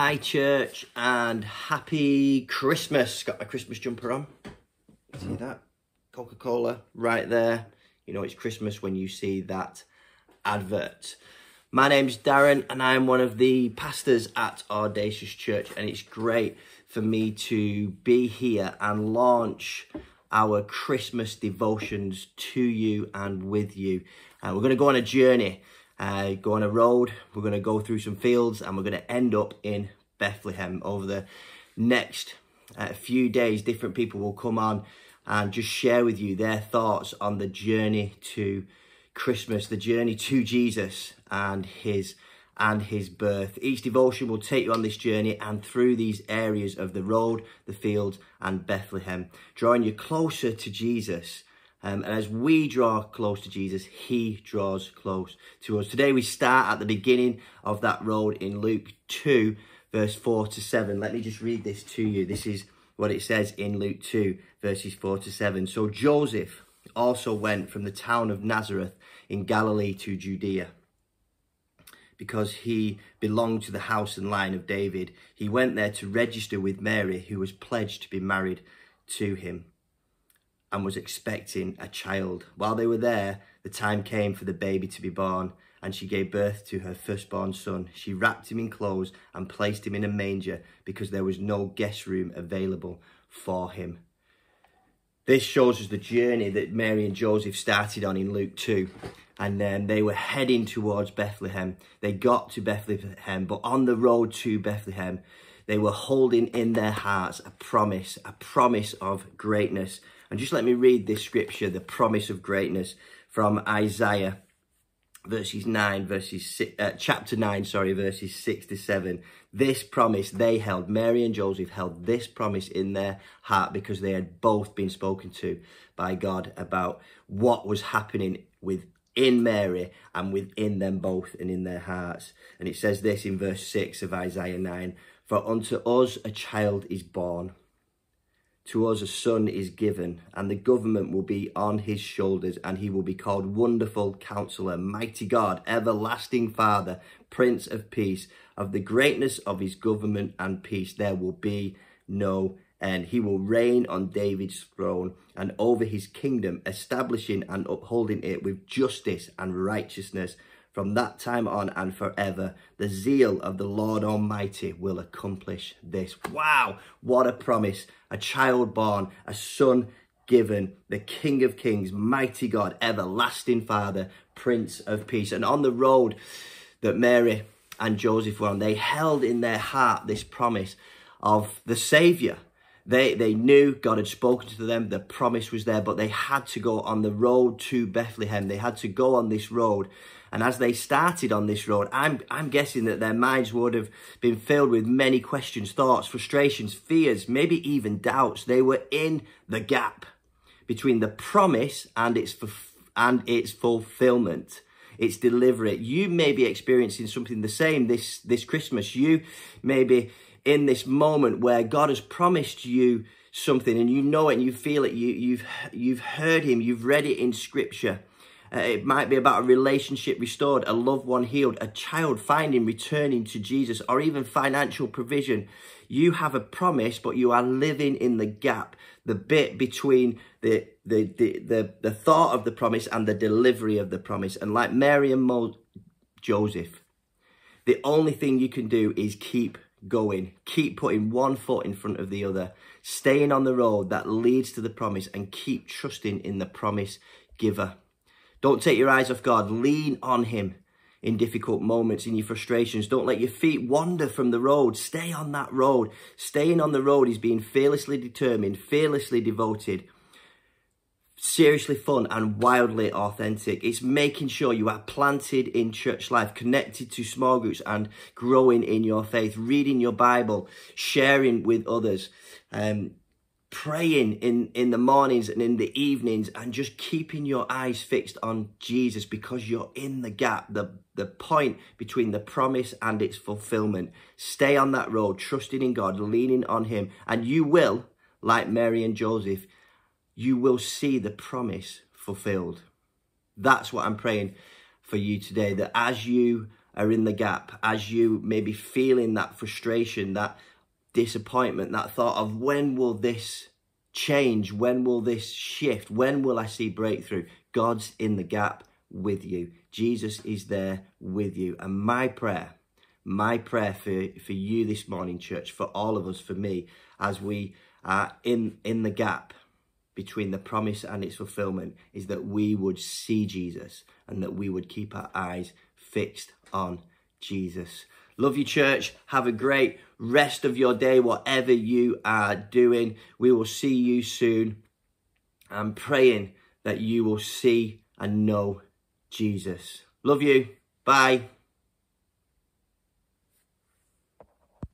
Hi, church, and happy Christmas. Got my Christmas jumper on. See that? Coca Cola right there. You know it's Christmas when you see that advert. My name's Darren, and I'm one of the pastors at Audacious Church, and it's great for me to be here and launch our Christmas devotions to you and with you. Uh, we're going to go on a journey uh, go on a road. We're going to go through some fields and we're going to end up in Bethlehem over the next uh, few days. Different people will come on and just share with you their thoughts on the journey to Christmas, the journey to Jesus and his and his birth. Each devotion will take you on this journey and through these areas of the road, the fields and Bethlehem, drawing you closer to Jesus um, and as we draw close to Jesus, he draws close to us. Today we start at the beginning of that road in Luke 2, verse 4 to 7. Let me just read this to you. This is what it says in Luke 2, verses 4 to 7. So Joseph also went from the town of Nazareth in Galilee to Judea because he belonged to the house and line of David. He went there to register with Mary, who was pledged to be married to him and was expecting a child. While they were there, the time came for the baby to be born, and she gave birth to her firstborn son. She wrapped him in clothes and placed him in a manger because there was no guest room available for him. This shows us the journey that Mary and Joseph started on in Luke 2. And then they were heading towards Bethlehem. They got to Bethlehem, but on the road to Bethlehem, they were holding in their hearts a promise, a promise of greatness, and just let me read this scripture, the promise of greatness from Isaiah verses 9 verses six, uh, chapter 9 sorry verses 6 to 7 this promise they held mary and joseph held this promise in their heart because they had both been spoken to by god about what was happening within mary and within them both and in their hearts. And it says this in verse 6 of isaiah 9 for unto us a child is born to us a son is given, and the government will be on his shoulders, and he will be called Wonderful Counselor, Mighty God, Everlasting Father, Prince of Peace. Of the greatness of his government and peace, there will be no end. He will reign on David's throne and over his kingdom, establishing and upholding it with justice and righteousness from that time on and forever, the zeal of the Lord Almighty will accomplish this. Wow, what a promise. A child born, a son given, the King of Kings, mighty God, everlasting Father, Prince of Peace. And on the road that Mary and Joseph were on, they held in their heart this promise of the Saviour. They, they knew God had spoken to them, the promise was there, but they had to go on the road to Bethlehem. They had to go on this road and as they started on this road, I'm, I'm guessing that their minds would have been filled with many questions, thoughts, frustrations, fears, maybe even doubts. They were in the gap between the promise and its, and its fulfillment its delivery. You may be experiencing something the same this, this Christmas. You may be in this moment where God has promised you something and you know it and you feel it. You, you've, you've heard him. You've read it in scripture. Uh, it might be about a relationship restored, a loved one healed, a child finding, returning to Jesus, or even financial provision. You have a promise, but you are living in the gap, the bit between the, the, the, the, the thought of the promise and the delivery of the promise. And like Mary and Mo Joseph, the only thing you can do is keep going, keep putting one foot in front of the other, staying on the road that leads to the promise and keep trusting in the promise giver. Don't take your eyes off God. Lean on him in difficult moments, in your frustrations. Don't let your feet wander from the road. Stay on that road. Staying on the road is being fearlessly determined, fearlessly devoted, seriously fun and wildly authentic. It's making sure you are planted in church life, connected to small groups and growing in your faith, reading your Bible, sharing with others. Um, praying in, in the mornings and in the evenings and just keeping your eyes fixed on Jesus because you're in the gap, the, the point between the promise and its fulfillment. Stay on that road, trusting in God, leaning on him, and you will, like Mary and Joseph, you will see the promise fulfilled. That's what I'm praying for you today, that as you are in the gap, as you may be feeling that frustration, that disappointment, that thought of when will this change? When will this shift? When will I see breakthrough? God's in the gap with you. Jesus is there with you. And my prayer, my prayer for, for you this morning, church, for all of us, for me, as we are in, in the gap between the promise and its fulfillment, is that we would see Jesus and that we would keep our eyes fixed on Jesus. Love you, church. Have a great rest of your day, whatever you are doing. We will see you soon. I'm praying that you will see and know Jesus. Love you. Bye.